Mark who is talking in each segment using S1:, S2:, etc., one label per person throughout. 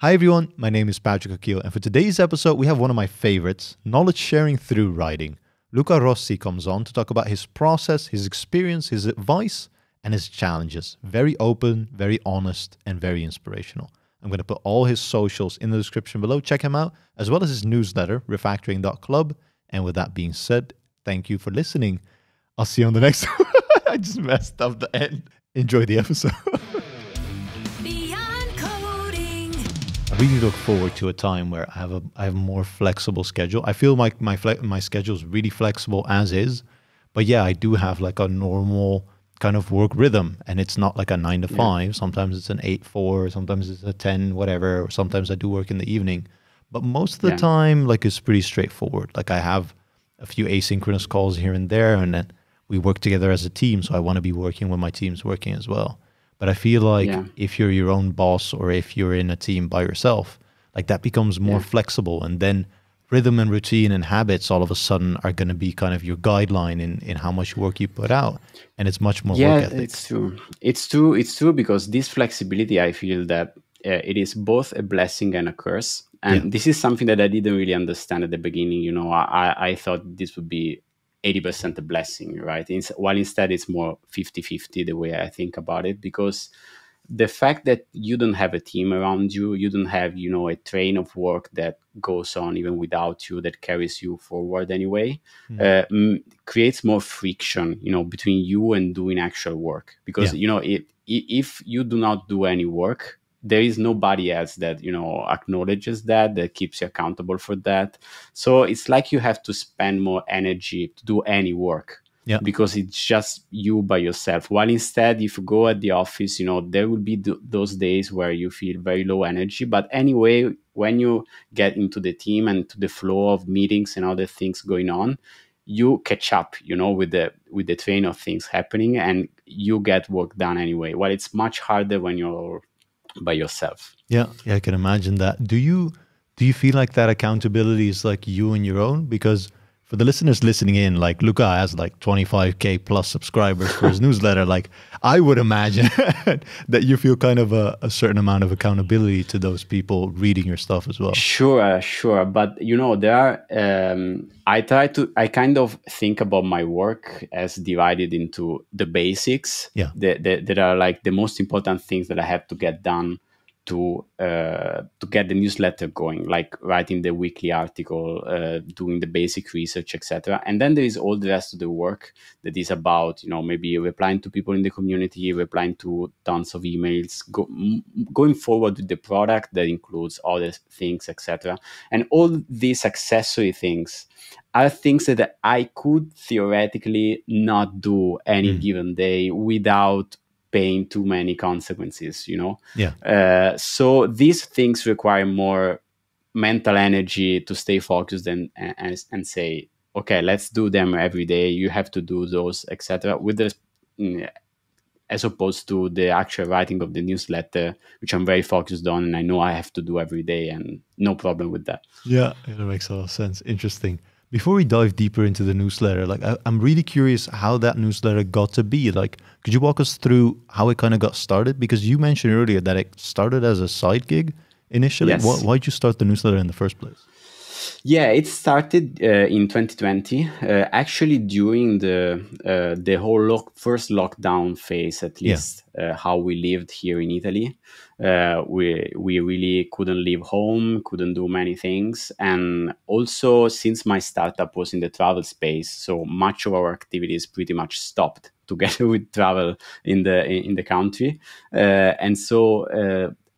S1: Hi everyone, my name is Patrick Akil, and for today's episode, we have one of my favorites knowledge sharing through writing. Luca Rossi comes on to talk about his process, his experience, his advice, and his challenges. Very open, very honest, and very inspirational. I'm going to put all his socials in the description below. Check him out, as well as his newsletter, refactoring.club. And with that being said, thank you for listening. I'll see you on the next. I just messed up the end. Enjoy the episode. really look forward to a time where I have a I have a more flexible schedule. I feel like my fle- my schedule is really flexible as is, but yeah, I do have like a normal kind of work rhythm, and it's not like a nine to five. Yeah. Sometimes it's an eight four, sometimes it's a ten whatever. Or sometimes I do work in the evening, but most of the yeah. time, like it's pretty straightforward. Like I have a few asynchronous calls here and there, and then we work together as a team. So I want to be working when my team's working as well. But I feel like yeah. if you're your own boss or if you're in a team by yourself, like that becomes more yeah. flexible. And then rhythm and routine and habits all of a sudden are going to be kind of your guideline in, in how much work you put out. And it's much more
S2: yeah, it's true. It's true. It's true because this flexibility, I feel that uh, it is both a blessing and a curse. And yeah. this is something that I didn't really understand at the beginning. You know, I, I thought this would be 80% a blessing, right? while instead it's more 50 50 the way I think about it, because the fact that you don't have a team around you, you don't have, you know, a train of work that goes on even without you that carries you forward anyway, mm. uh, m- creates more friction, you know, between you and doing actual work. Because, yeah. you know, it, if you do not do any work, there is nobody else that you know acknowledges that that keeps you accountable for that. So it's like you have to spend more energy to do any work yeah. because it's just you by yourself. While instead if you go at the office you know there will be th- those days where you feel very low energy. But anyway when you get into the team and to the flow of meetings and other things going on you catch up you know with the with the train of things happening and you get work done anyway. Well it's much harder when you're by yourself.
S1: Yeah, yeah, I can imagine that. Do you do you feel like that accountability is like you and your own? Because for the listeners listening in, like Luca has like 25k plus subscribers for his newsletter. Like I would imagine that you feel kind of a, a, certain amount of accountability to those people reading your stuff as well.
S2: Sure, sure. But you know, there are. Um, I try to. I kind of think about my work as divided into the basics.
S1: Yeah.
S2: That, are like the most important things that I have to get done to uh, to get the newsletter going, like writing the weekly article, uh, doing the basic research, etc. And then there is all the rest of the work that is about, you know, maybe replying to people in the community, replying to tons of emails, go, m- going forward with the product that includes other things, etc. And all these accessory things are things that I could theoretically not do any mm. given day without paying too many consequences you know?
S1: Yeah.
S2: Uh, so these things require more mental energy to stay focused and, and and say okay let's do them every day. You have to do those etc with the mm, as opposed to the actual writing of the newsletter which i'm very focused on and i know i have to do every day and no problem with that.
S1: Yeah it makes a lot of sense. Interesting before we dive deeper into the newsletter, like I, am really curious how that newsletter got to be. Like, could you walk us through how it kind of got started? Because you mentioned earlier that it started as a side gig initially. Yes. Why, why'd you start the newsletter in the first place?
S2: Yeah, it started uh, in 2020, uh, actually during the uh, the whole lock, first lockdown phase, at least yeah. Uh, how we lived here in Italy. Uh, we we really couldn't leave home, couldn't do many things, and also since my startup was in the travel space, so much of our activities pretty much stopped together with travel in the in the country, uh, and so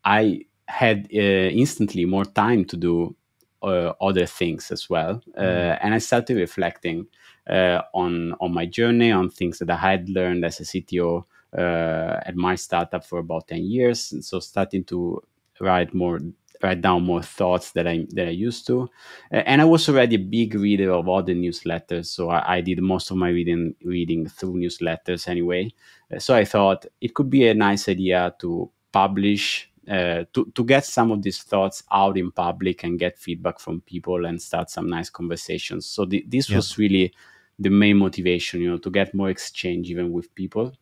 S2: I had instantly more time to do uh, other things as well. Uh, mm. And I started reflecting uh, on on my journey, on things that I had learned as a CTO uh, at my startup for about ten years, and so starting to write more write down more thoughts that I that I used to. and I was already a big reader of all the newsletters, so I, I did most of my reading reading through newsletters anyway. so I thought it could be a nice idea to publish uh, to, to get some of these thoughts out in public and get feedback from people and start some nice conversations. So the, this yeah. was really the main motivation, you know, to get more exchange even with people.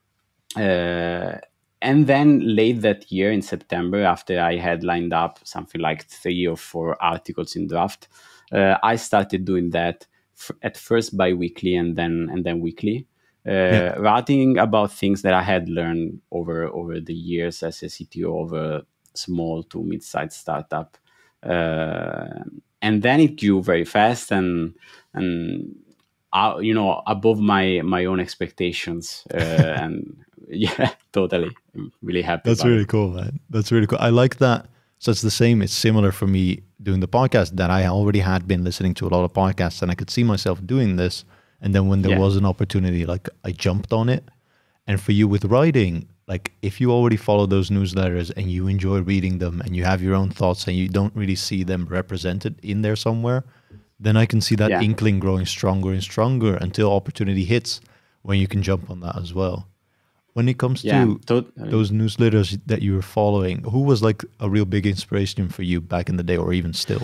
S2: Uh, and then late that year in September, after I had lined up something like three or four articles in draft, uh, I started doing that at first bi-weekly and then and then weekly. Uh, yeah. writing about things that I had learned over over the years as a CTO a small to mid-sized startup, uh, and then it grew very fast and and uh, you know above my my own expectations uh, and yeah totally. I'm really happy
S1: that's really
S2: it.
S1: cool man. That's really cool. I like that. So it's the same it's similar for me doing the podcast that i already had been listening to a lot of podcasts and i could see myself doing this. And then when there yeah. was an opportunity like i jumped on it. And for you with writing like if you already follow those newsletters and you enjoy reading them and you have your own thoughts and you don't really see them represented in there somewhere then I can see that yeah. inkling growing stronger and stronger until opportunity hits when you can jump on that as well. When it comes yeah, to totally. those newsletters that you were following, who was like a real big inspiration for you back in the day or even still?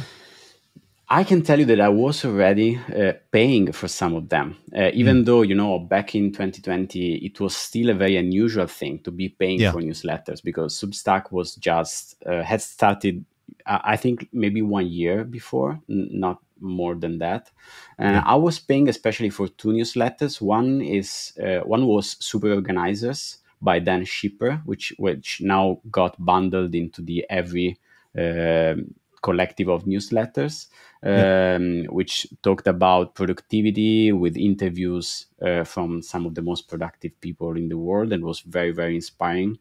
S2: I can tell you that I was already uh, paying for some of them, uh, even mm. though, you know, back in 2020, it was still a very unusual thing to be paying yeah. for newsletters because Substack was just, uh, had started, I think, maybe one year before, not more than that. Uh, yeah. I was paying especially for two newsletters. One is uh, one was Super Organizers by Dan Shipper, which which now got bundled into the every uh, collective of newsletters, yeah. Um, which talked about productivity with interviews uh, from some of the most productive people in the world, and was very very inspiring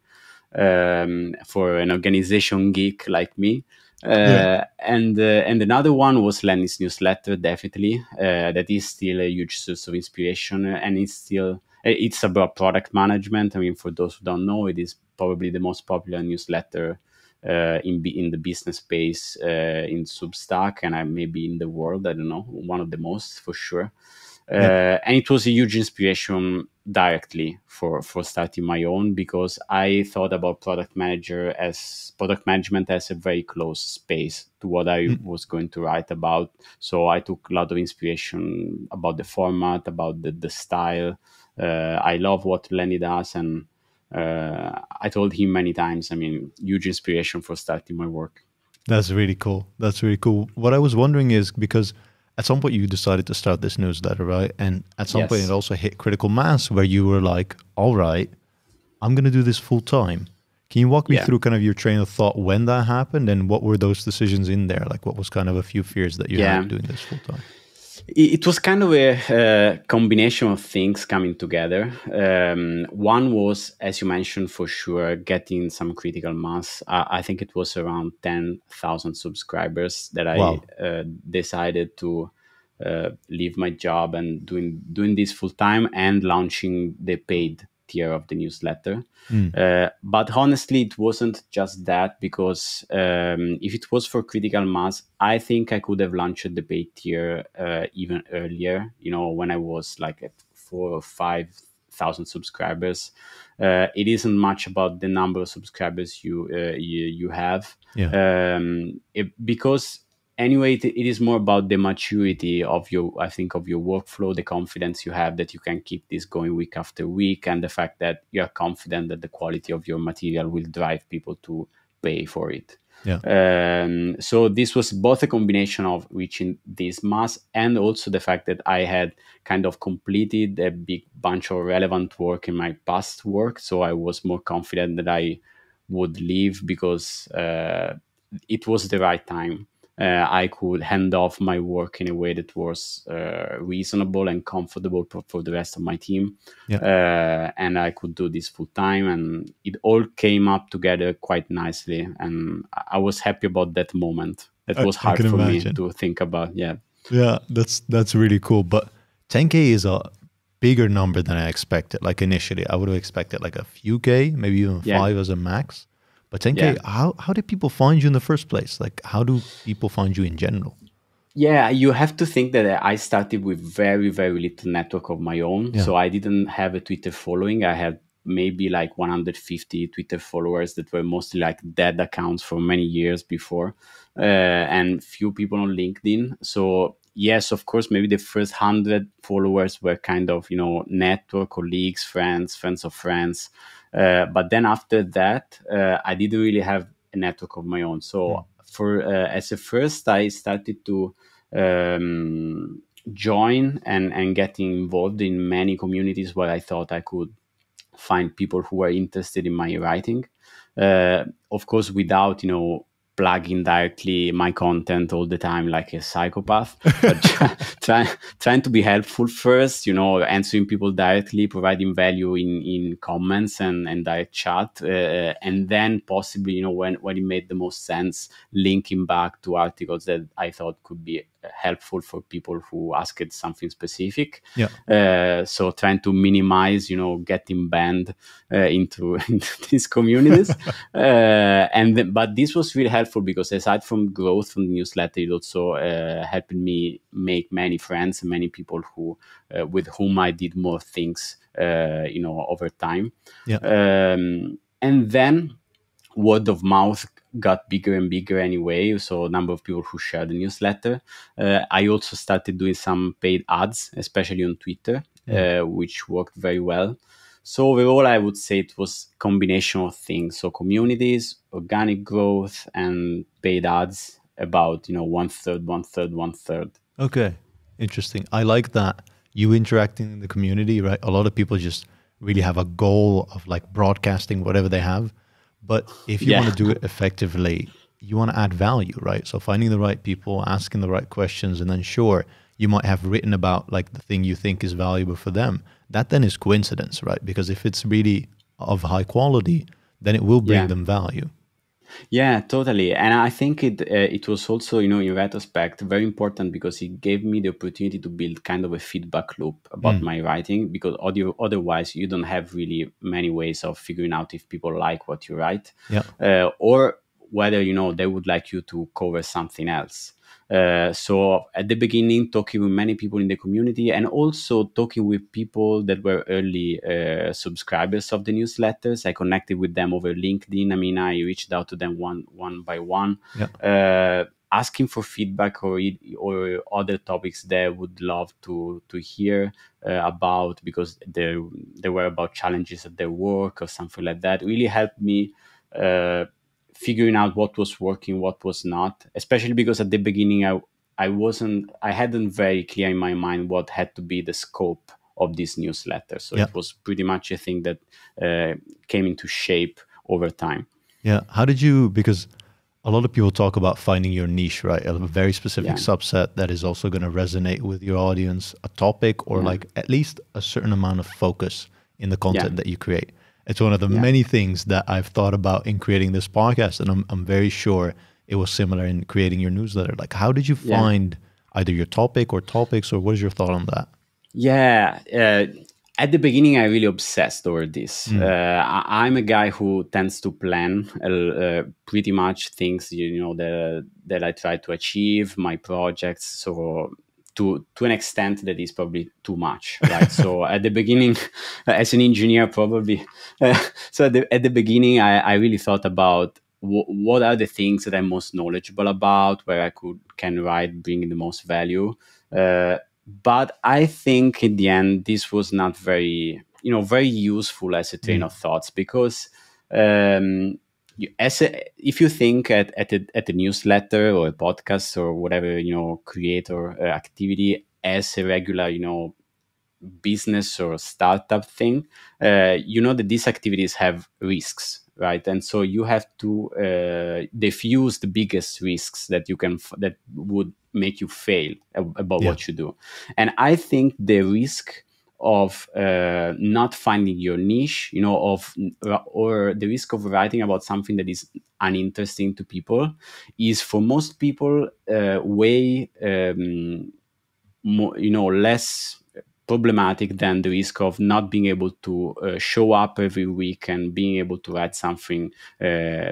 S2: um, for an organization geek like me. Uh, yeah. and uh, and another one was Lenny's newsletter, definitely. Uh, that is still a huge source of inspiration, and it's still it's about product management. I mean, for those who don't know, it is probably the most popular newsletter uh, in in the business space uh, in Substack, and I maybe in the world. I don't know, one of the most for sure. Yeah. and it was a huge inspiration directly for for starting my own because I thought about product manager as product management as a very close space to what I mm. was going to write about. So I took a lot of inspiration about the format, about the the style. Uh, I love what Lenny does, and uh, I told him many times. I mean, huge inspiration for starting my work.
S1: That's really cool. That's really cool. What I was wondering is because at some point you decided to start this newsletter, right? And at some yes. point it also hit critical mass where you were like, all right, I'm going to do this full time. Can you walk me yeah. through kind of your train of thought when that happened and what were those decisions in there? Like, what was kind of a few fears that you yeah. had doing this full time?
S2: It was kind of a, combination of things coming together. Um, one was, as you mentioned, for sure, getting some critical mass. I, I think it was around 10,000 subscribers that I wow. uh, decided to uh, leave my job and doing doing this full time and launching the paid tier of the newsletter. Mm. Uh, but honestly, it wasn't just that because um, if it was for critical mass, I think I could have launched the paid tier uh, even earlier. You know, when I was like at four or five thousand subscribers. Uh, it isn't much about the number of subscribers you uh, you, you have, yeah. um, it, because anyway it, it is more about the maturity of your i think of your workflow the confidence you have that you can keep this going week after week and the fact that you are confident that the quality of your material will drive people to pay for it yeah. Um, so this was both a combination of reaching this mass and also the fact that I had kind of completed a big bunch of relevant work in my past work. So I was more confident that I would leave because uh, it was the right time uh, I could hand off my work in a way that was uh, reasonable and comfortable for, for, the rest of my team. Yeah. Uh, and I could do this full time. And it all came up together quite nicely. And I was happy about that moment. That was hard for imagine. me to think about. Yeah.
S1: Yeah, that's that's really cool. But 10K is a bigger number than I expected. Like initially, I would have expected like a few K, maybe even yeah. five as a max. But 10K, yeah. how, how did people find you in the first place? Like, how do people find you in general?
S2: Yeah, you have to think that I started with very, very little network of my own. Yeah. So I didn't have a Twitter following. I had maybe like 150 Twitter followers that were mostly like dead accounts for many years before, uh, and few people on LinkedIn. So yes, of course, maybe the first hundred followers were kind of you know network, colleagues, friends, friends of friends but then after that, uh, I didn't really have a network of my own. So mm. for uh, as a first, I started to um, join and and getting involved in many communities where I thought I could find people who are interested in my writing. Uh, of course, without you know plugging directly my content all the time like a psychopath but try, trying to be helpful first you know answering people directly providing value in in comments and and direct chat uh, and then possibly you know when when it made the most sense linking back to articles that i thought could be helpful for people who asked something specific.
S1: Yeah.
S2: Uh, so trying to minimize, you know, getting banned uh, into, into, these communities. uh, and the, but this was really helpful because aside from growth from the newsletter, it also uh, helped me make many friends and many people who uh, with whom I did more things, uh, you know, over time.
S1: Yeah.
S2: Um, and then word of mouth got bigger and bigger anyway. So number of people who share the newsletter. Uh, I also started doing some paid ads, especially on Twitter, uh, which worked very well. So overall, I would say it was combination of things. So communities, organic growth, and paid ads. About you know one third, one third, one third.
S1: Okay, interesting. I like that you interacting in the community. Right, a lot of people just really have a goal of like broadcasting whatever they have but if you yeah. want to do it effectively, you want to add value, right? So finding the right people, asking the right questions, and then sure, you might have written about like the thing you think is valuable for them. That then is coincidence, right? Because if it's really of high quality, then it will bring yeah. them value.
S2: Yeah, totally. And I think it uh, it was also, you know, in retrospect, very important because it gave me the opportunity to build kind of a feedback loop about mm. my writing. Because audio, otherwise, you don't have really many ways of figuring out if people like what you write,
S1: yeah.
S2: uh, or whether you know they would like you to cover something else. Uh, so at the beginning, talking with many people in the community and also talking with people that were early uh, subscribers of the newsletters. I connected with them over LinkedIn. I mean, I reached out to them one one by one.
S1: Yeah.
S2: Uh, asking for feedback or or other topics they would love to to hear uh, about because they they were about challenges at their work or something like that really helped me uh, figuring out what was working, what was not, especially because at the beginning I I wasn't I hadn't very clear in my mind what had to be the scope of this newsletter. So yeah. it was pretty much a thing that uh, came into shape over time.
S1: Yeah. How did you because a lot of people talk about finding your niche, right? A very specific yeah. subset that is also going to resonate with your audience, a topic or yeah. like at least a certain amount of focus in the content that you create. It's one of the yeah. many things that I've thought about in creating this podcast, and I'm I'm very sure it was similar in creating your newsletter. Like, how did you find yeah. either your topic or topics, or what is your thought on that?
S2: Yeah. Uh, at the beginning, I really obsessed over this. Mm. Uh, I, am a guy who tends to plan uh, pretty much things, you know, that that I try to achieve, my projects. So to to an extent that is probably too much right so at the beginning as an engineer probably uh, so at the, at the beginning I, I really thought about w- what are the things that i'm most knowledgeable about where i could can write bring the most value uh, but i think in the end this was not very you know very useful as a train mm. of thoughts because um, as a, if you think at at a, at a newsletter or a podcast or whatever you know creator uh, activity as a regular you know business or startup thing uh, you know that these activities have risks right and so you have to uh, diffuse the biggest risks that you can f- that would make you fail about yeah. what you do and i think the risk of uh, not finding your niche, you know, of or the risk of writing about something that is uninteresting to people is for most people uh, way um, more, you know, less problematic than the risk of not being able to uh, show up every week and being able to write something uh,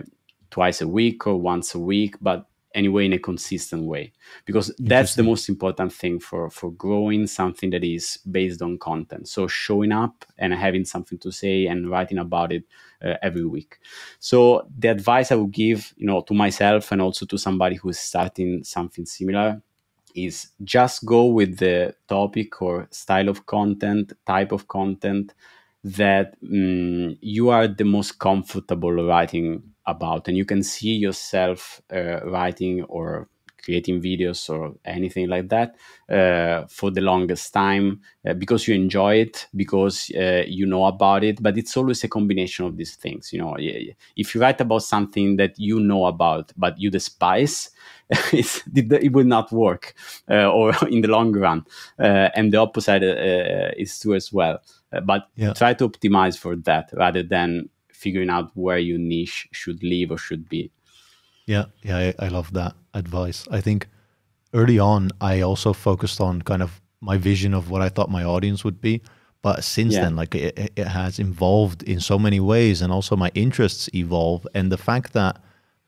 S2: twice a week or once a week, but anyway in a consistent way. Because that's the most important thing for for growing something that is based on content. So showing up and having something to say and writing about it uh, every week. So the advice i would give you know to myself and also to somebody who's starting something similar is just go with the topic or style of content type of content that um, you are the most comfortable writing about and you can see yourself uh, writing or creating videos or anything like that uh, for the longest time uh, because you enjoy it because uh, you know about it. But it's always a combination of these things you know. If you write about something that you know about but you despise it will not work uh, or in the long run uh, and the opposite uh, is true as well. But yeah. try to optimize for that rather than figuring out where your niche should live or should be
S1: yeah, yeah, I, I love that advice. I think early on, I also focused on kind of my vision of what I thought my audience would be. But since yeah. then, like it, it has evolved in so many ways, and also my interests evolve. And the fact that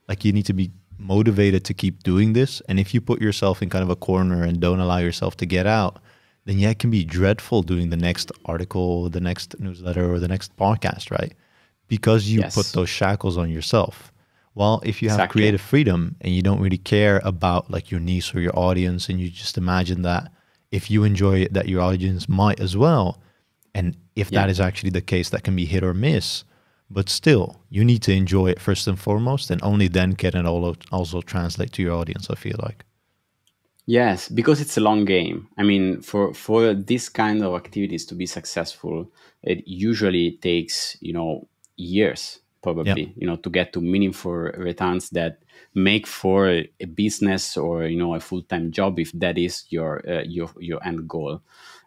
S1: like you need to be motivated to keep doing this, and if you put yourself in kind of a corner and don't allow yourself to get out, then yeah, it can be dreadful doing the next article, the next newsletter, or the next podcast, right? Because you yes. put those shackles on yourself. Well, if you have exactly. creative freedom and you don't really care about like your niche or your audience, and you just imagine that if you enjoy it, that your audience might as well. And if yeah. that is actually the case, that can be hit or miss. But still, you need to enjoy it first and foremost, and only then can it also translate to your audience. I feel like.
S2: Yes, because it's a long game. I mean, for for this kind of activities to be successful, it usually takes you know years probably yeah. you know to get to meaningful returns that make for a, a business or you know a full-time job if that is your uh, your your end goal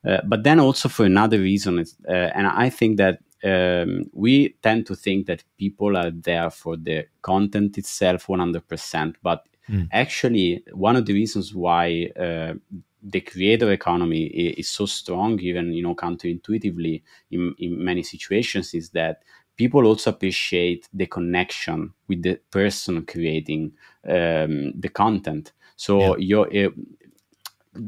S2: uh, but then also for another reason uh, and i think that um, we tend to think that people are there for the content itself 100% but mm. actually one of the reasons why uh, the creator economy is, so strong even you know counterintuitively in, in many situations is that people also appreciate the connection with the person creating um, the content. So yeah. you're uh,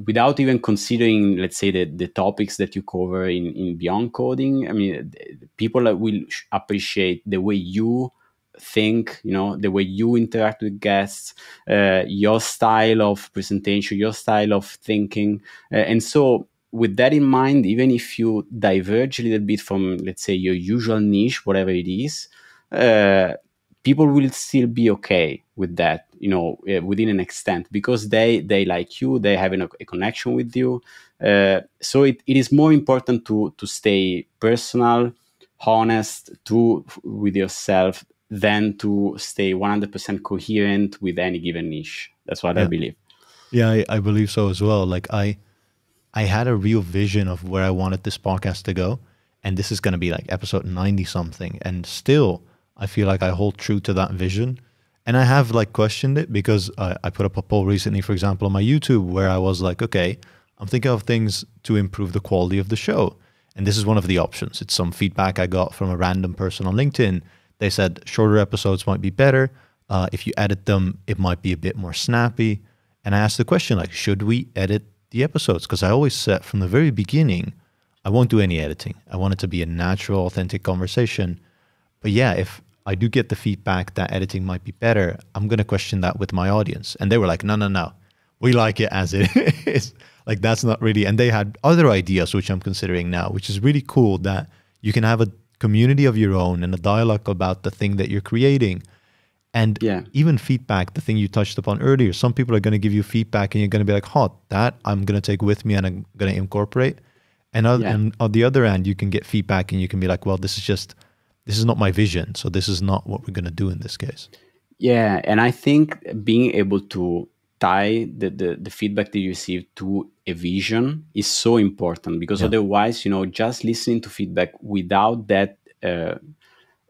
S2: without even considering, let's say, the, the topics that you cover in, in beyond coding. I mean, people will appreciate the way you think you know the way you interact with guests uh, your style of presentation your style of thinking uh, and so with that in mind, even if you diverge a little bit from, let's say, your usual niche, whatever it is, uh, people will still be okay with that, you know, uh, within an extent because they they like you, they have a, a connection with you. Uh, so it, it is more important to to stay personal, honest, true with yourself than to stay 100% coherent with any given niche. That's what
S1: yeah.
S2: I believe.
S1: Yeah, I, I believe so as well. Like I I had a real vision of where I wanted this podcast to go. And this is going to be like episode 90 something. And still, I feel like I hold true to that vision. And I have like questioned it because I, I put up a poll recently, for example, on my YouTube where I was like, okay, I'm thinking of things to improve the quality of the show. And this is one of the options. It's some feedback I got from a random person on LinkedIn. They said shorter episodes might be better. Uh, if you edit them, it might be a bit more snappy. And I asked the question like, should we edit the episodes because I always said from the very beginning, I won't do any editing. I want it to be a natural, authentic conversation. But yeah, if I do get the feedback that editing might be better, I'm going to question that with my audience. And they were like, no, no, no. We like it as it is. like, that's not really. And they had other ideas, which I'm considering now, which is really cool that you can have a community of your own and a dialogue about the thing that you're creating and yeah. even feedback, the thing you touched upon earlier, some people are going to give you feedback and you're going to be like, "Hot, oh, that I'm going to take with me and I'm going to incorporate." And, on, yeah. and on the other end, you can get feedback and you can be like, "Well, this is just this is not my vision, so this is not what we're going to do in this case."
S2: Yeah, and I think being able to tie the, the, the feedback that you receive to a vision is so important because yeah. otherwise, you know, just listening to feedback without that uh,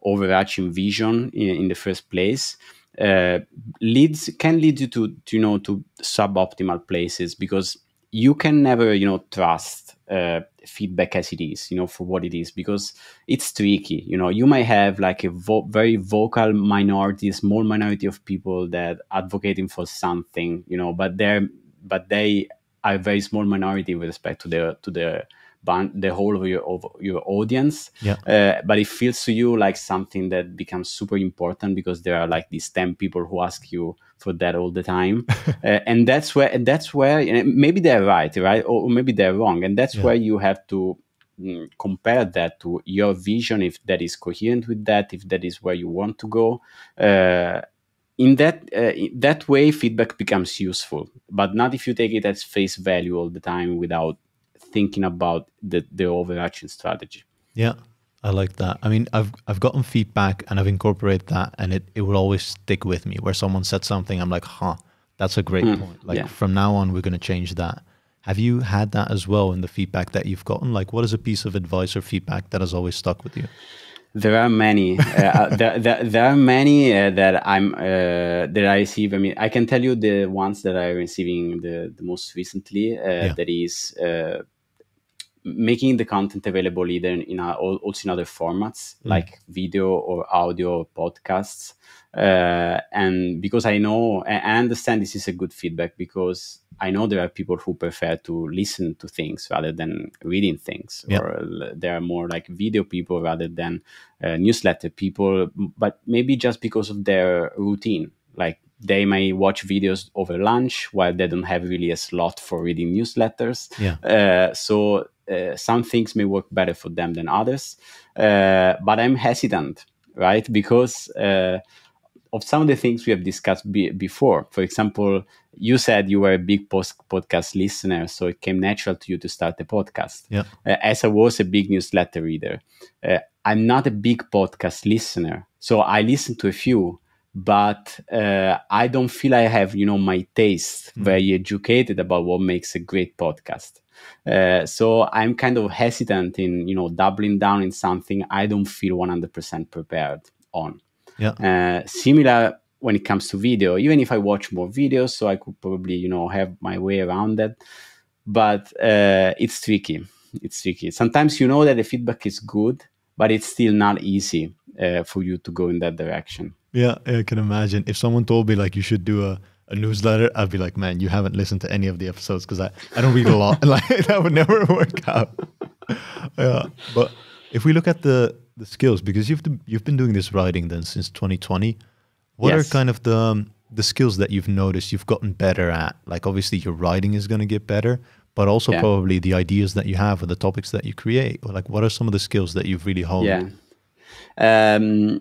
S2: overarching vision in, in the first place. Uh, leads can lead you to, to, you know to suboptimal places because you can never you know trust uh, feedback as it is you know for what it is because it's tricky you know. You might have like a vo- very vocal minority small minority of people that advocating for something you know but they're but they are a very small minority with respect to the to the the whole of your of your audience.
S1: Yeah.
S2: Uh, but it feels to you like something that becomes super important because there are like these ten people who ask you for that all the time, uh, and that's where and that's where maybe they're right, right, or maybe they're wrong, and that's yeah. where you have to mm, compare that to your vision, if that is coherent with that, if that is where you want to go. Uh, in that uh, in that way, feedback becomes useful, but not if you take it as face value all the time without thinking about the, the overarching strategy.
S1: Yeah, I like that. I mean, I've I've gotten feedback and I've incorporated that, and it, it will always stick with me. Where someone said something, I'm like, huh, that's a great mm, point. Like yeah. from now on, we're going to change that. Have you had that as well in the feedback that you've gotten? Like, what is a piece of advice or feedback that has always stuck with you?
S2: There are many. uh, uh there, there, there, are many uh, that I'm uh, that I receive. I mean, I can tell you the ones that I'm receiving the, the most recently. Uh, yeah. That is uh, making the content available either in a, also in other formats mm. like video or audio or podcasts uh, and because i know i understand this is a good feedback because i know there are people who prefer to listen to things rather than reading things yep. or there are more like video people rather than uh, newsletter people but maybe just because of their routine like they may watch videos over lunch while they don't have really a slot for reading newsletters.
S1: Yeah.
S2: Uh, so uh, some things may work better for them than others. Uh, but I'm hesitant, right? Because uh, of some of the things we have discussed be- before. For example, you said you were a big post- podcast listener, so it came natural to you to start a podcast.
S1: Yeah.
S2: Uh, as I was a big newsletter reader, uh, I'm not a big podcast listener, so I listen to a few but uh, I don't feel I have, you know, my taste mm. very educated about what makes a great podcast. Uh, so I'm kind of hesitant in, you know, doubling down in something I don't feel 100% prepared on.
S1: Yeah.
S2: Uh, similar when it comes to video, even if I watch more videos, so I could probably, you know, have my way around that. But uh, it's tricky. It's tricky. Sometimes you know that the feedback is good, but it's still not easy uh, for you to go in that direction.
S1: Yeah, I can imagine. If someone told me like you should do a, a newsletter, I'd be like, man, you haven't listened to any of the episodes because I, I don't read a lot. like that would never work out. yeah. But if we look at the the skills, because you've you've been doing this writing then since 2020, what yes. are kind of the um, the skills that you've noticed you've gotten better at? Like obviously your writing is going to get better, but also yeah. probably the ideas that you have or the topics that you create. Or like what are some of the skills that you've really honed?
S2: Yeah. Um,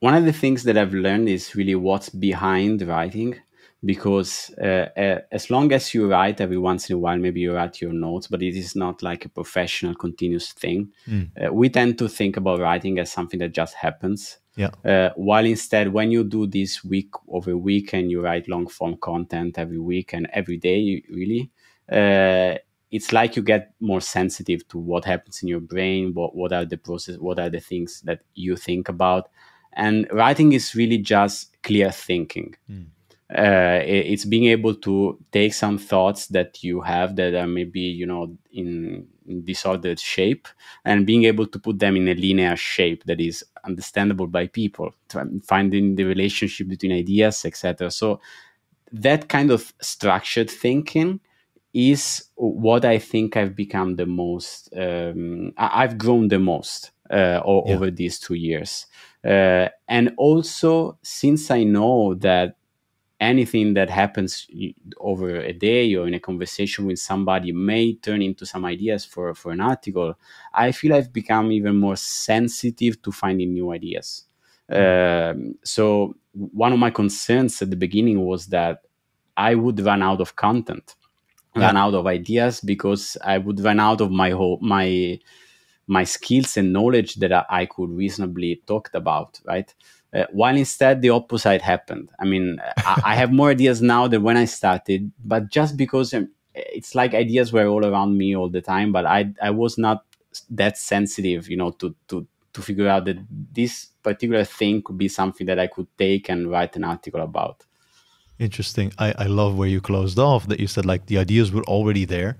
S2: one of the things that I've learned is really what's behind writing. Because uh, uh, as long as you write every once in a while, maybe you write your notes, but it is not like a professional, continuous thing. Mm. Uh, we tend to think about writing as something that just happens.
S1: Yeah.
S2: Uh, while instead, when you do this week over week and you write long form content every week and every day, really, uh, it's like you get more sensitive to what happens in your brain what, what are the process what are the things that you think about and writing is really just clear thinking. Mm. Uh, it, it's being able to take some thoughts that you have that are maybe you know in, in disordered shape and being able to put them in a linear shape that is understandable by people finding the relationship between ideas etc so that kind of structured thinking is what i think i've become the most um, i've grown the most uh, yeah. over these two years uh, and also, since I know that anything that happens over a day or in a conversation with somebody may turn into some ideas for, for an article, I feel I've become even more sensitive to finding new ideas. Um, so, one of my concerns at the beginning was that I would run out of content, yeah. run out of ideas because I would run out of my whole, my my skills and knowledge that I could reasonably talked about, right? Uh, while instead the opposite happened. I mean, I, I, have more ideas now than when I started, but just because um, it's like ideas were all around me all the time, but I I was not that sensitive, you know, to to to figure out that this particular thing could be something that I could take and write an article about.
S1: Interesting. I, I love where you closed off that you said like the ideas were already there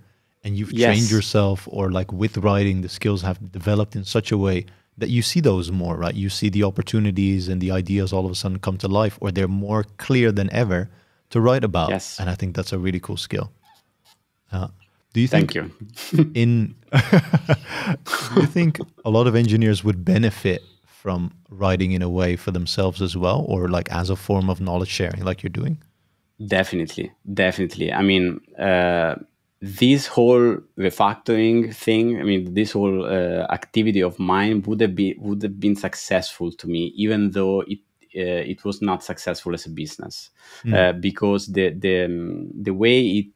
S1: and you've yes. trained yourself or like with writing the skills have developed in such a way that you see those more right you see the opportunities and the ideas all of a sudden come to life or they're more clear than ever to write about
S2: yes.
S1: and i think that's a really cool skill uh, do you think
S2: Thank
S1: you. in do you think a lot of engineers would benefit from writing in a way for themselves as well or like as a form of knowledge sharing like you're doing
S2: definitely definitely i mean uh, this whole refactoring thing, I mean, this whole uh, activity of mine would have been would have been successful to me, even though it uh, it was not successful as a business, mm. uh, because the the um, the way it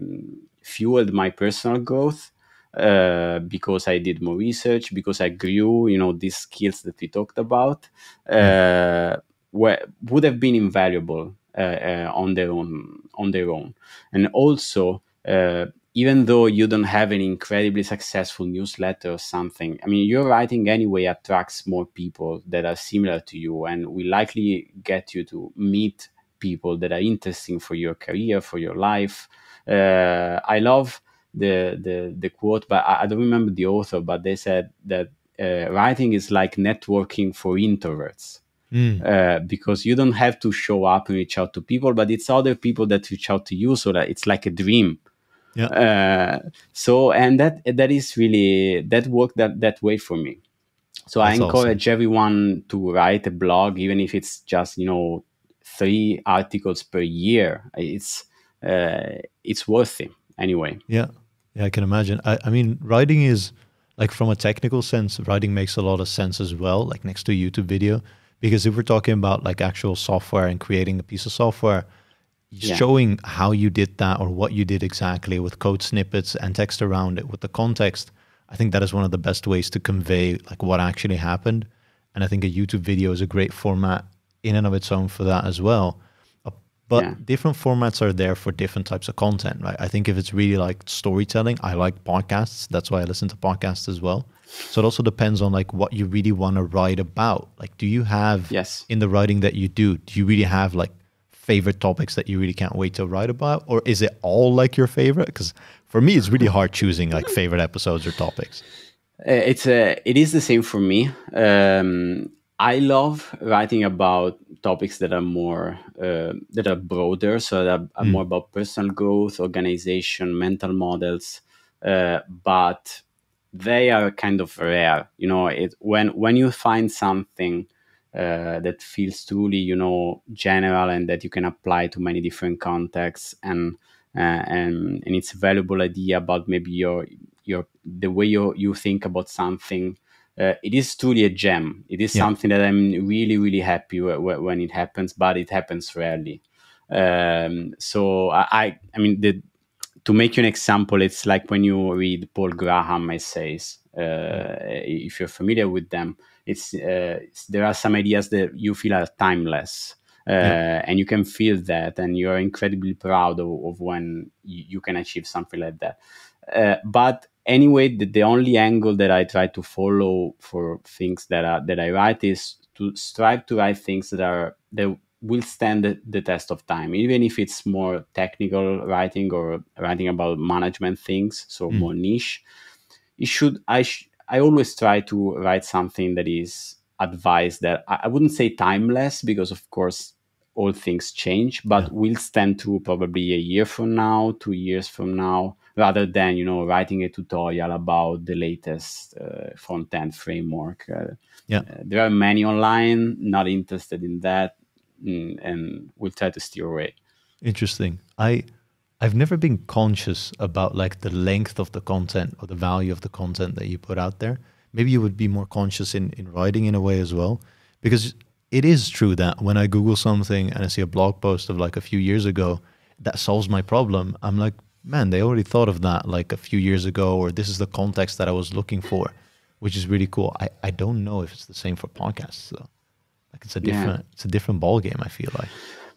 S2: um, fueled my personal growth. Uh, because I did more research, because I grew, you know, these skills that we talked about, mm. were, would have been invaluable uh, uh, on their own on their own and also uh, even though you don't have an incredibly successful newsletter or something, I mean, your writing anyway attracts more people that are similar to you and will likely get you to meet people that are interesting for your career, for your life. Uh, I love the, the, the quote, but I, I, don't remember the author, but they said that uh, writing is like networking for introverts mm. uh, because you don't have to show up and reach out to people, but it's other people that reach out to you, so that it's like a dream. Yeah. Uh, so and that that is really that worked that that way for me. So That's I encourage awesome. everyone to write a blog, even if it's just you know three articles per year. It's uh, it's worth it anyway.
S1: Yeah, yeah, I can imagine. I, I mean, writing is like from a technical sense, writing makes a lot of sense as well. Like next to a YouTube video, because if we're talking about like actual software and creating a piece of software, yeah. showing how you did that or what you did exactly with code snippets and text around it with the context, I think that is one of the best ways to convey like what actually happened. And I think a YouTube video is a great format in and of its own for that as well. But yeah. different formats are there for different types of content, right? I think if it's really like storytelling, I like podcasts. That's why I listen to podcasts as well. So it also depends on like what you really want to write about. Like, do you have
S2: yes
S1: in the writing that you do? Do you really have like favorite topics that you really can't wait to write about, or is it all like your favorite? Because for me, it's really hard choosing like favorite episodes or topics.
S2: Uh, it's a uh, it is the same for me. Um, I love writing about topics that are more uh, that are broader, so that are mm. more about personal growth, organization, mental models. Uh, but they are kind of rare. You know, it when when you find something uh, that feels truly, you know, general and that you can apply to many different contexts, and uh, and and it's a valuable idea about maybe your your the way you you think about something. Uh, it is truly a gem. It is yeah. something that I'm really, really happy w- w- when it happens, but it happens rarely. Um, so I, I mean, the to make you an example, it's like when you read Paul Graham essays. Uh, if you're familiar with them, it's, uh, it's, there are some ideas that you feel are timeless. Uh, yeah. and you can feel that and you're incredibly proud of, of when you, you, can achieve something like that uh, but anyway the, the, only angle that i try to follow for things that are that i write is to strive to write things that are that will stand the, the, test of time, even if it's more technical writing or writing about management things, so mm. more niche. It should I sh- I always try to write something that is advice that I, I wouldn't say timeless because of course all things change, but yeah. will stand to probably a year from now, two years from now, rather than you know writing a tutorial about the latest uh, front end framework. Uh,
S1: yeah, uh,
S2: there are many online. Not interested in that and, and we'll try to steer away.
S1: Interesting. I I've never been conscious about like the length of the content or the value of the content that you put out there. Maybe you would be more conscious in, in writing in a way as well. Because it is true that when I Google something and I see a blog post of like a few years ago that solves my problem, I'm like, man, they already thought of that like a few years ago, or this is the context that I was looking for, which is really cool. I, I don't know if it's the same for podcasts though. Like it's a different yeah. it's a different ball game. I feel like.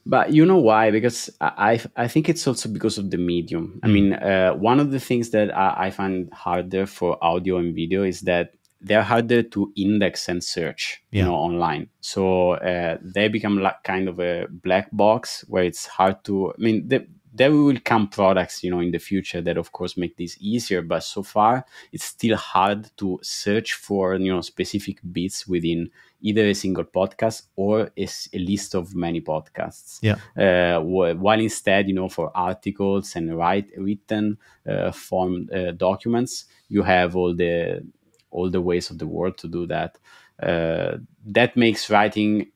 S2: But you know why? Because I I think it's also because of the medium. Mm. I mean, uh, one of the things that I, I find harder for audio and video is that they're harder to index and search yeah. you know online so uh, they become like kind of a black box where it's hard to i mean the, there will come products you know in the future that of course make this easier but so far it's still hard to search for you know specific bits within either a single podcast or a, a list of many podcasts.
S1: Yeah.
S2: Uh, while instead you know for articles and write written uh, form uh, documents you have all the all the ways of the world to do that. Uh, that makes writing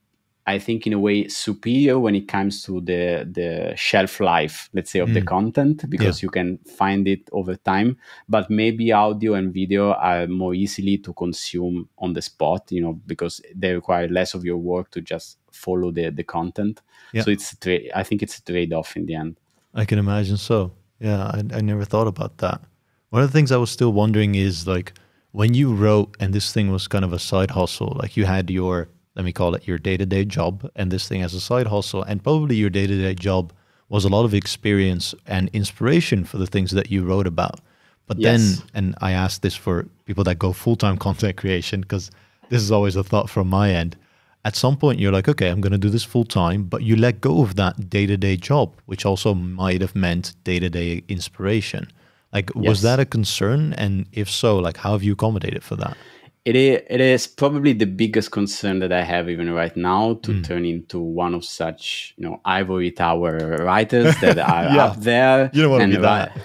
S2: I think in a way superior when it comes to the the shelf life, let's say, of mm. the content because yeah. you can find it over time. But maybe audio and video are more easily to consume on the spot, you know, because they require less of your work to just follow the the content. Yeah. So it's tra- I think it's a trade off in the end.
S1: I can imagine so. Yeah, I, I never thought about that. One of the things I was still wondering is like when you wrote, and this thing was kind of a side hustle, like you had your let me call it your day to day job, and this thing as a side hustle. And probably your day to day job was a lot of experience and inspiration for the things that you wrote about. But yes. then, and I ask this for people that go full time content creation, because this is always a thought from my end. At some point, you're like, okay, I'm going to do this full time, but you let go of that day to day job, which also might have meant day to day inspiration. Like, yes. was that a concern? And if so, like, how have you accommodated for that?
S2: It is, it is probably the biggest concern that I have even right now to mm. turn into one of such you know ivory tower writers that are yeah. up there.
S1: You don't want to be that.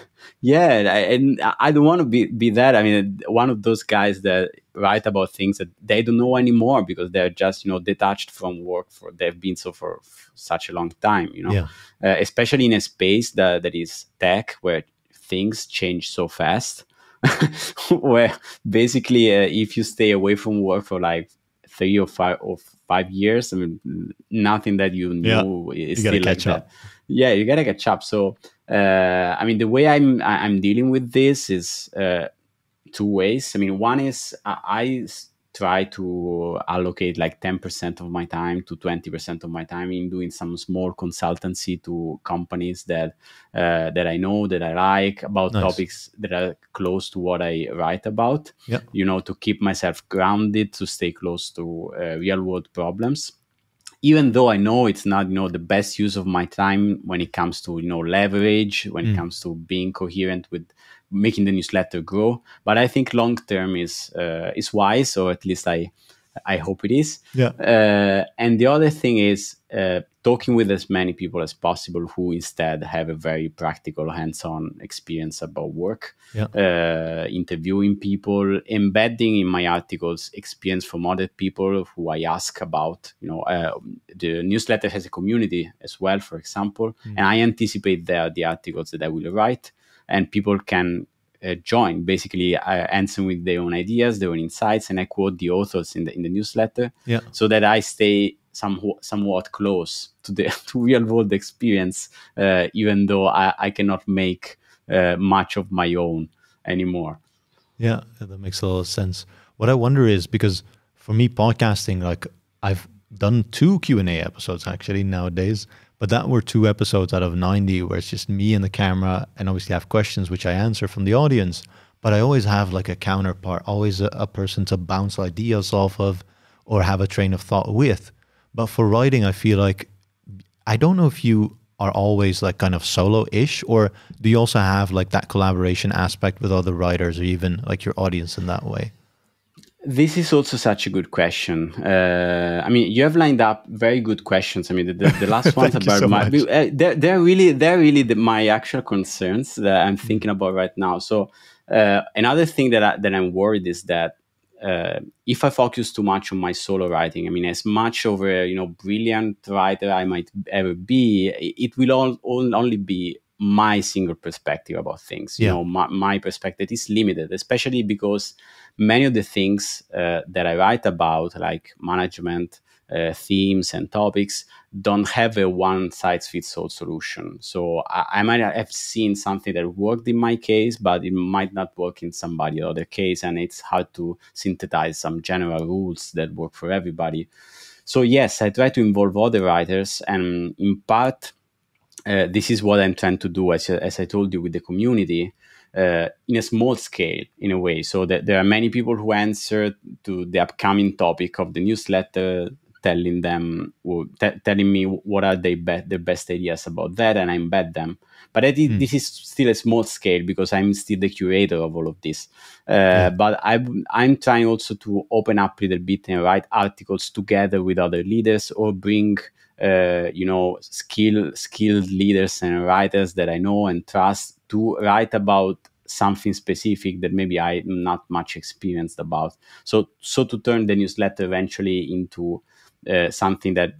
S2: yeah, and I don't want to be be that. I mean, one of those guys that write about things that they don't know anymore because they're just you know detached from work for they've been so for, for such a long time. You know, yeah. uh, especially in a space that that is tech where things change so fast where basically uh, if you stay away from work for like three or five or five years, I mean, nothing that you know yeah. is you still like that. Yeah, you gotta catch up. So, uh, I mean, the way I'm I'm dealing with this is uh, two ways. I mean, one is I, I try to allocate like 10% of my time to 20% of my time in doing some small consultancy to companies that uh, that I know that I like about nice. topics that are close to what I write about. Yeah. You know, to keep myself grounded, to stay close to uh, real world problems even though I know it's not, you know, the best use of my time when it comes to, you know, leverage, when mm. it comes to being coherent with making the newsletter grow. But I think long term is uh, is wise, or at least I I hope it is.
S1: Yeah.
S2: Uh, and the other thing is uh, talking with as many people as possible who instead have a very practical, hands-on experience about work. Yeah. Uh, interviewing people, embedding in my articles experience from other people who I ask about. You know, uh, the newsletter has a community as well, for example, mm. and I anticipate there the articles that I will write and people can uh, join, basically uh, answer with their own ideas, their own insights, and I quote the authors in the in the newsletter,
S1: yeah.
S2: so that I stay somewhat somewhat close to the to real world experience, uh, even though I, I cannot make uh, much of my own anymore.
S1: Yeah, that makes a lot of sense. What I wonder is because for me, podcasting, like I've done two Q and A episodes actually nowadays, but that were two episodes out of 90 where it's just me and the camera, and obviously I have questions which I answer from the audience. But I always have like a counterpart, always a, a person to bounce ideas off of or have a train of thought with. But for writing, I feel like I don't know if you are always like kind of solo ish, or do you also have like that collaboration aspect with other writers or even like your audience in that way?
S2: This is also such a good question. Uh, I mean, you have lined up very good questions. I mean, the, the, the last ones about so my, uh, they're, they're really they're really the, my actual concerns that I'm thinking about right now. So uh, another thing that I, that I'm worried is that uh, if I focus too much on my solo writing, I mean, as much of a you know brilliant writer I might ever be, it will all, all only be my single perspective about things. You know, my, my perspective is limited, especially because many of the things uh, that I write about, like management, uh, themes, and topics, don't have a one size fits all solution. So I, I, might have seen something that worked in my case, but it might not work in somebody other case, and it's hard to synthesize some general rules that work for everybody. So yes, I try to involve other writers, and in part, uh, this is what I'm trying to do, as, as I told you, with the community uh, in a small scale in a way so that there are many people who answer to the upcoming topic of the newsletter telling them t- telling me what are they be- the best ideas about that and i embed them but mm. this is still a small scale because i'm still the curator of all of this uh, yeah. but I, i'm trying also to open up a little bit and write articles together with other leaders or bring uh, you know skill skilled leaders and writers that i know and trust to write about something specific that maybe I'm not much experienced about. So so to turn the newsletter eventually into uh, something that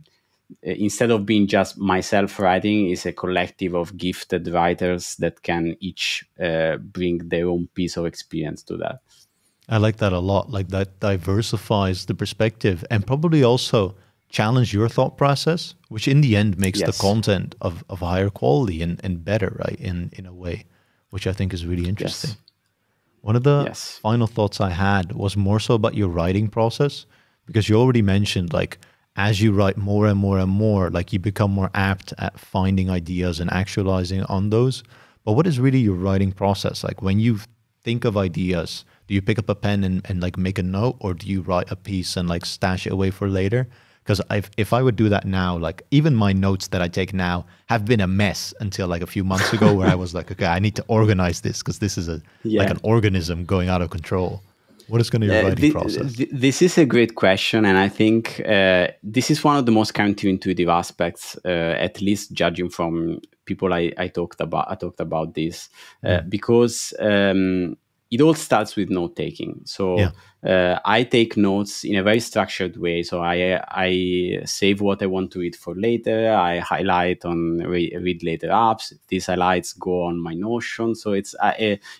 S2: uh, instead of being just myself writing is a collective of gifted writers that can each uh, bring their own piece of experience to that
S1: i like that a lot like that diversifies the perspective and probably also challenge your thought process which in the end makes yes. the content of, of higher quality and, and better right in in a way which i think is really interesting yes. one of the yes. final thoughts i had was more so about your writing process because you already mentioned like as you write more and more and more, like you become more apt at finding ideas and actualizing on those. But what is really your writing process? Like when you think of ideas, do you pick up a pen and, and like make a note or do you write a piece and like stash it away for later? Because if if I would do that now, like even my notes that I take now have been a mess until like a few months ago where I was like, okay, I need to organize this because this is a yeah. like an organism going out of control. What is going to be your uh, writing uh, process?
S2: this is a great question, and I think uh, this is one of the most counterintuitive aspects, uh, at least judging from people I, I, talked about. I talked about this mm. because um, it all starts with note taking. So yeah. Uh, I take notes in a very structured way. So I I save what I want to read for later. I highlight on re- read later apps. These highlights go on my Notion. So it's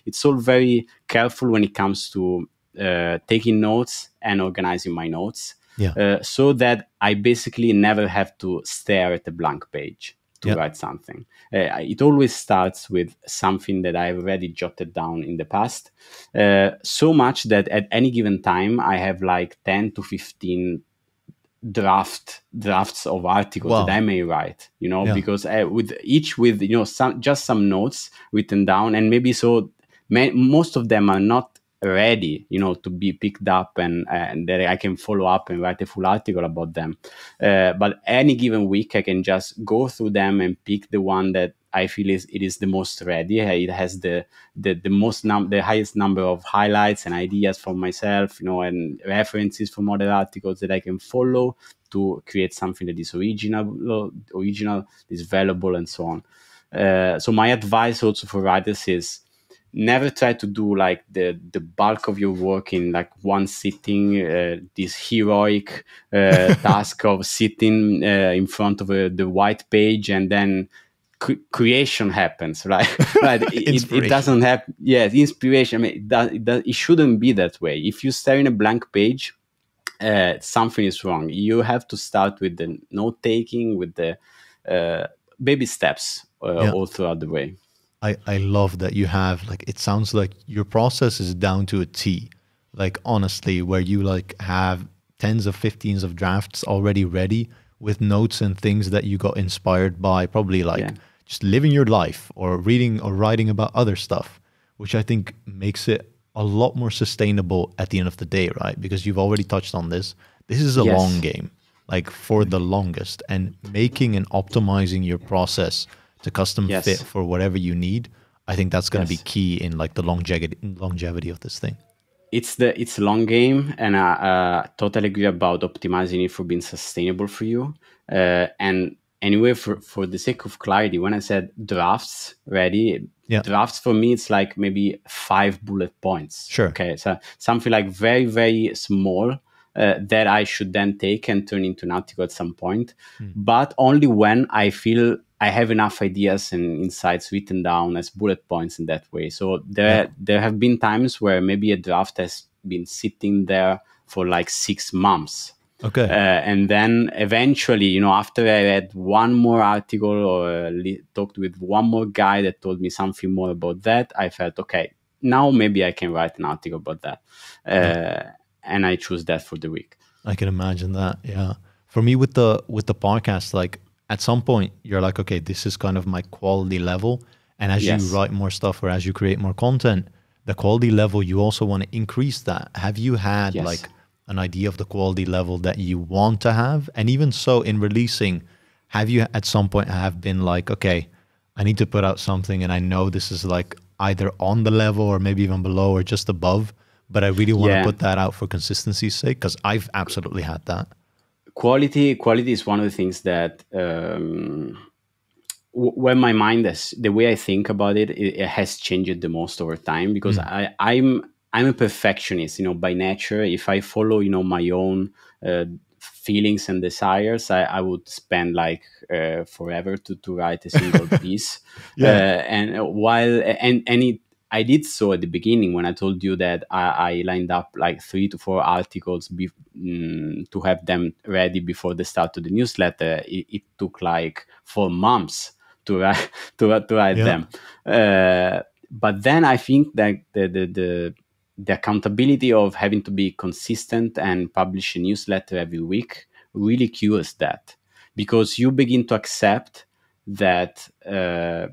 S2: it's all very careful when it comes to uh, taking notes and organizing my notes yeah. uh, so that I basically never have to stare at a blank page to yep. write something. Uh, it always starts with something that I've already jotted down in the past, uh, so much that at any given time I have like 10 to 15 draft drafts of articles wow. that I may write, you know, yeah. because uh, with each with you know some just some notes written down, and maybe so most of them are not ready you know to be picked up and and that i can follow up and write a full article about them. Uh, but any given week i can just go through them and pick the one that i feel is it is the most ready. It has the the, the most num the highest number of highlights and ideas from myself you know and references from other articles that i can follow to create something that is original original is valuable and so on. Uh, so my advice also for writers is never try to do like the the bulk of your work in like one sitting uh, this heroic uh, task of sitting uh, in front of uh, the white page and then cre- creation happens right? Right? It, it, doesn't have yeah inspiration. I mean it, does, it, does, it shouldn't be that way. If you stare in a blank page uh, something is wrong. You have to start with the note taking with the uh, baby steps yeah. all throughout the way
S1: I, I love that you have like it sounds like your process is down to a T. Like honestly, where you like have tens of fifteens of drafts already ready with notes and things that you got inspired by, probably like yeah. just living your life or reading or writing about other stuff, which I think makes it a lot more sustainable at the end of the day, right? Because you've already touched on this. This is a yes. long game, like for the longest, and making and optimizing your process to custom yes. fit for whatever you need. I think that's going to yes. be key in like the longevity longevity of this thing.
S2: It's the it's a long game, and I uh, totally agree about optimizing it for being sustainable for you. Uh, and anyway, for for the sake of clarity, when I said drafts ready, yeah. drafts for me it's like maybe five bullet points.
S1: Sure.
S2: Okay, so something like very very small. Uh, that I should then take and turn into an article at some point, mm. but only when I feel I have enough ideas and insights written down as bullet points in that way. So there yeah. there have been times where maybe a draft has been sitting there for like six months.
S1: Okay. Uh,
S2: and then eventually, you know, after I read one more article or uh, talked with one more guy that told me something more about that, I felt okay. Now maybe I can write an article about that, uh, yeah. and I choose that for the week.
S1: I can imagine that. Yeah. For me, with the with the podcast, like at some point you're like, okay, this is kind of my quality level. And as yes. you write more stuff or as you create more content, the quality level you also want to increase that. Have you had yes. like an idea of the quality level that you want to have? And even so, in releasing, have you at some point have been like, okay, I need to put out something, and I know this is like either on the level or maybe even below or just above, but I really want yeah. to put that out for consistency's sake because I've absolutely had that
S2: quality quality is one of the things that um, when my mind is the way I think about it, it, it has changed the most over time because mm. I, I'm I'm a perfectionist, you know, by nature. If I follow, you know, my own uh, feelings and desires, I, I would spend like uh, forever to, to write a single piece. yeah. Uh, and while and and it, I did so at the beginning when I told you that I, I lined up like three to four articles be, mm, to have them ready before the start of the newsletter. It, it took like four months to write to, to write yeah. them. Uh, but then I think that the, the, the the accountability of having to be consistent and publish a newsletter every week really cures that because you begin to accept that uh,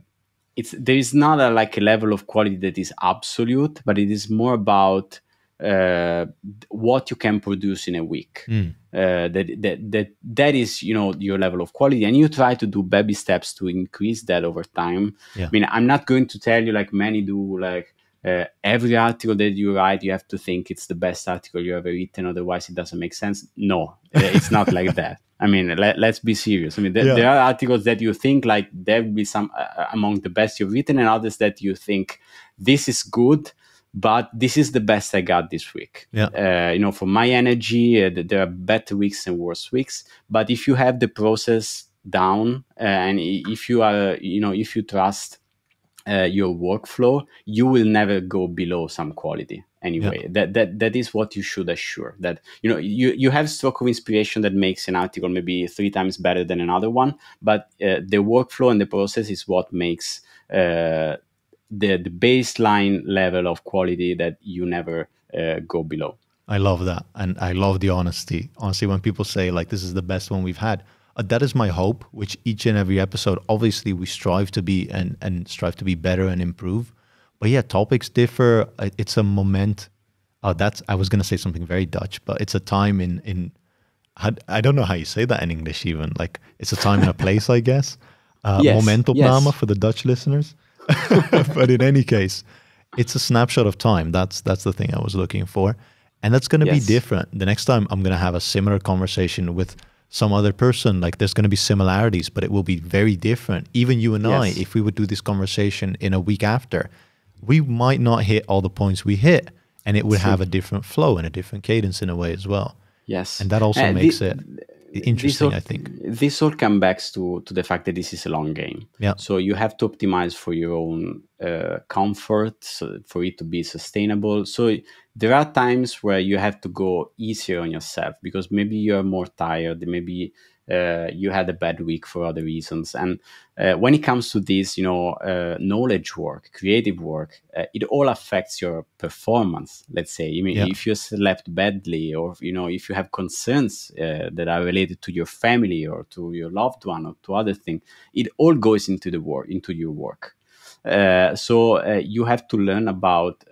S2: it's there is not a, like a level of quality that is absolute but it is more about uh, what you can produce in a week mm. uh, that, that that that is you know your level of quality and you try to do baby steps to increase that over time yeah. i mean i'm not going to tell you like many do like uh, every article that you write, you have to think it's the best article you ever written, otherwise it doesn't make sense. No, uh, it's not like that. I mean, let, us be serious. I mean, there, yeah. there, are articles that you think like there will be some uh, uh, among the best you've written, and others that you think this is good, but this is the best I got this week. Yeah. Uh, you know, for my energy, uh, there are better weeks and worse weeks. But if you have the process down, uh, and if you are, you know, if you trust uh, your workflow, you will never go below some quality anyway. Yeah. That that that is what you should assure. That you know you you have stroke of inspiration that makes an article maybe three times better than another one, but uh, the workflow and the process is what makes uh, the the baseline level of quality that you never uh, go below.
S1: I love that, and I love the honesty. Honestly, when people say like this is the best one we've had, uh, that is my hope which each and every episode obviously we strive to be and and strive to be better and improve but yeah topics differ uh, it's a moment oh that's i was going to say something very dutch but it's a time in in I don't know how you say that in English, even. Like, it's a time and a place, I guess. Uh, yes, momentopname yes. for the Dutch listeners. but in any case, it's a snapshot of time. That's that's the thing I was looking for, and that's going to yes. be different. The next time I'm going to have a similar conversation with some other person like there's going to be similarities but it will be very different. Even you and yes. i if we would do this conversation in a week after we might not hit all the points we hit and it would have a different flow and a different cadence in a way as well.
S2: Yes.
S1: And that also uh, makes the, it interesting all, i think.
S2: this all comes back to to the fact that this is a long game.
S1: Yeah.
S2: So you have to optimize for your own uh, comfort so for it to be sustainable. So there are times where you have to go easier on yourself because maybe you're more tired maybe uh, you had a bad week for other reasons. And uh, when it comes to this you know uh, knowledge work creative work uh, it all affects your performance let's say. I mean, yeah. if you slept badly or you know if you have concerns uh, that are related to your family or to your loved one or to other things it all goes into the work into your work. Uh, so you have to learn about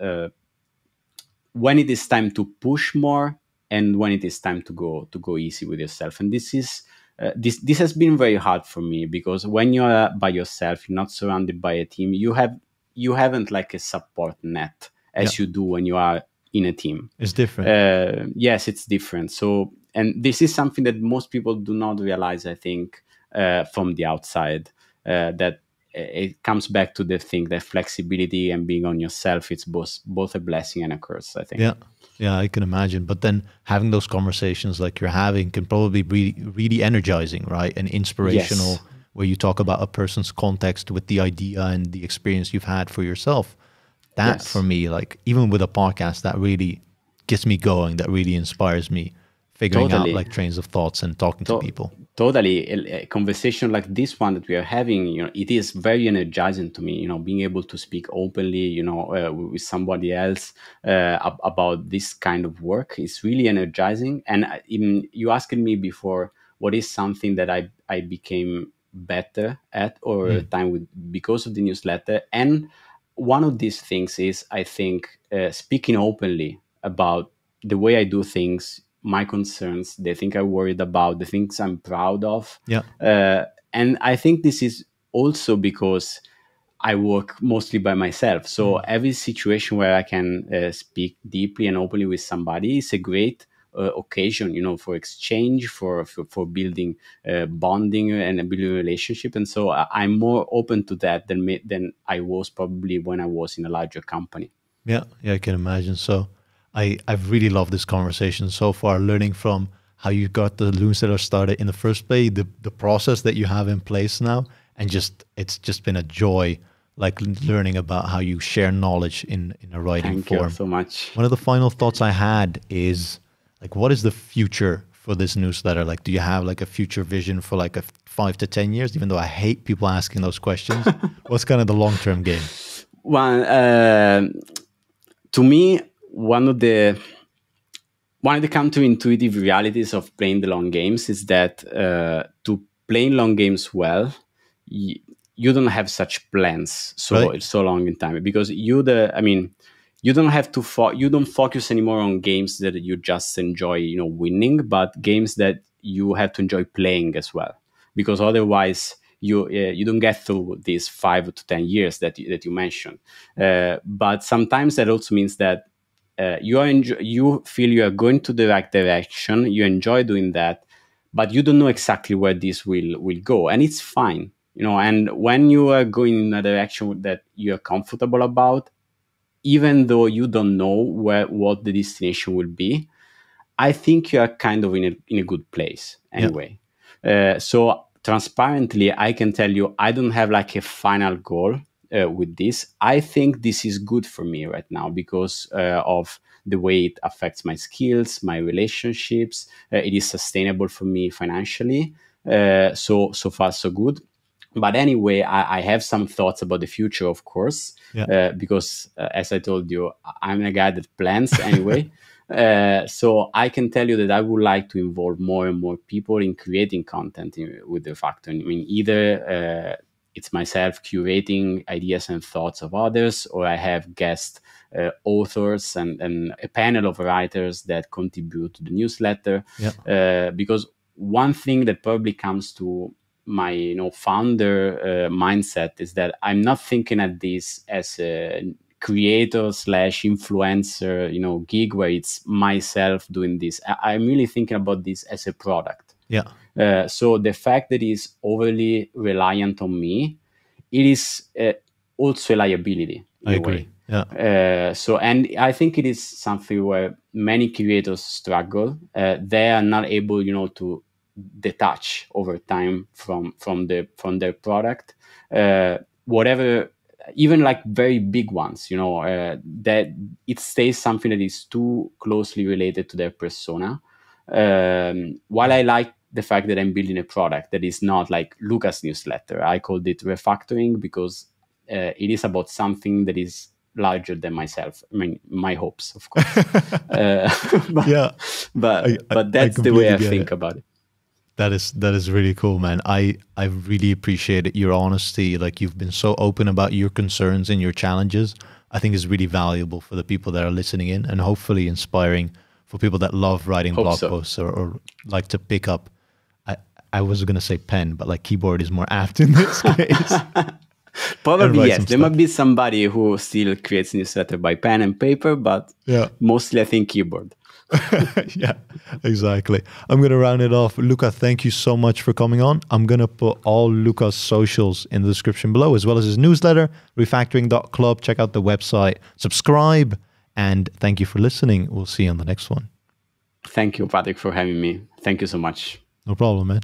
S2: when it is time to push more and when it is time to go to go easy with yourself. And this is uh, this this has been very hard for me because when you're by yourself you're not surrounded by a team you have you haven't like a support net as yeah. you do when you are in a team.
S1: It's different.
S2: Uh, yes it's different. So and this is something that most people do not realize i think uh, from the outside uh, that it comes back to the thing that flexibility and being on yourself it's both both a blessing and a curse i think
S1: yeah yeah i can imagine but then having those conversations like you're having can probably be really energizing right and inspirational yes. where you talk about a person's context with the idea and the experience you've had for yourself that yes. for me like even with a podcast that really gets me going that really inspires me figuring totally. out like trains of thoughts and talking to, to people
S2: totally a, a, conversation like this one that we are having you know it is very energizing to me you know being able to speak openly you know uh, with somebody else uh, ab- about this kind of work. Is really energizing. And even you asked me before what is something that i i became better at or mm. time with because of the newsletter? And one of these things is i think uh, speaking openly about the way i do things my concerns, the things I worried about, the things I'm proud of.
S1: Yeah.
S2: Uh, and I think this is also because I work mostly by myself. So mm. every situation where I can uh, speak deeply and openly with somebody is a great uh, occasion, you know, for exchange, for for, for building uh, bonding and building relationship. And so I'm more open to that than me, than I was probably when I was in a larger company.
S1: Yeah, yeah, I can imagine. So I, I've really loved this conversation so far, learning from how you got the newsletter started in the first place, the the process that you have in place now, and just it's just been a joy like learning about how you share knowledge in in a writing
S2: Thank
S1: form.
S2: you so much.
S1: One of the final thoughts I had is like, what is the future for this newsletter? Like, do you have like a future vision for like a five to ten years? Even though I hate people asking those questions, what's kind of the long term game?
S2: Well, uh, to me, one of the one of the counterintuitive realities of playing the long games is that uh, to playing long games well, y- you don't have such plans so
S1: Right.
S2: so long in time because you the I mean you don't have to fo- you don't focus anymore on games that you just enjoy you know winning but games that you have to enjoy playing as well because otherwise you uh, you don't get through these five to ten years that you, that you mentioned uh, but sometimes that also means that uh, you you feel you are going to the right direction you enjoy doing that but you don't know exactly where this will will go and it's fine you know and when you are going in a direction that you are comfortable about even though you don't know where what the destination will be i think you are kind of in a, in a good place anyway. Uh, so transparently i can tell you i don't have like a final goal uh, with this i think this is good for me right now because uh, of the way it affects my skills my relationships uh, it is sustainable for me financially uh, so so far so good. But anyway I, I have some thoughts about the future of course
S1: Yeah.
S2: uh, because uh, as i told you i'm a guy that plans anyway. Uh, so i can tell you that i would like to involve more and more people in creating content in, with the factor i mean either uh, it's myself curating ideas and thoughts of others or i have guest uh, authors and, and a panel of writers that contribute to the newsletter
S1: Yeah.
S2: uh, because one thing that probably comes to my you know founder uh, mindset is that i'm not thinking at this as a creator slash influencer you know gig where it's myself doing this I- i'm really thinking about this as a product
S1: Yeah.
S2: Uh, so the fact that it's overly reliant on me it is uh, also a liability in
S1: I
S2: a
S1: agree.
S2: way
S1: Yeah.
S2: uh, so and i think it is something where many creators struggle uh, they are not able you know to detach over time from from the from their product uh, whatever even like very big ones you know uh, that it stays something that is too closely related to their persona um, while i like the fact that i'm building a product that is not like Luca's newsletter i called it refactoring because uh, it is about something that is larger than myself i mean my hopes of course uh, but,
S1: Yeah.
S2: but
S1: I- I-
S2: but that's the way i think
S1: it.
S2: about it
S1: That is that is really cool, man. I I really appreciate it, your honesty. Like you've been so open about your concerns and your challenges. I think is really valuable for the people that are listening in, and hopefully inspiring for people that love writing
S2: Hope
S1: blog
S2: so.
S1: posts or, or like to pick up. I was gonna say pen, but like keyboard is more apt in this case.
S2: Probably yes. There
S1: stuff.
S2: might be somebody who still creates newsletter by pen and paper, but
S1: yeah.
S2: mostly I think keyboard.
S1: yeah, exactly. I'm going to round it off. Luca, thank you so much for coming on. I'm going to put all Luca's socials in the description below, as well as his newsletter, refactoring.club. Check out the website, subscribe, and thank you for listening. We'll see you on the next one.
S2: Thank you, Patrick, for having me. Thank you so much.
S1: No problem, man.